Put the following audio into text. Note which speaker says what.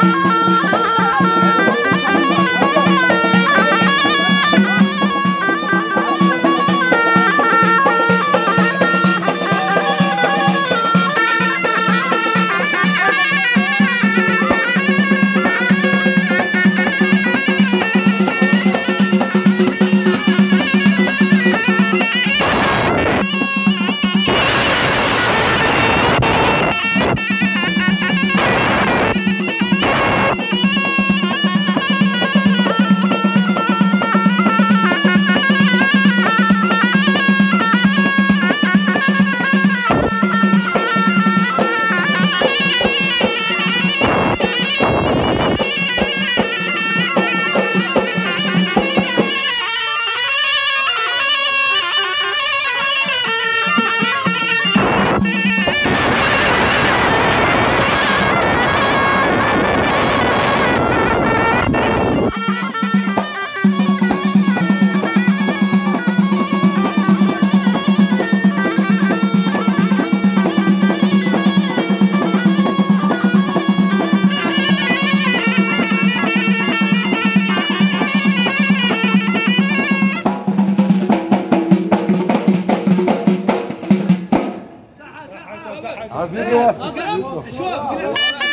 Speaker 1: Bye. عايزين نوقف
Speaker 2: شوف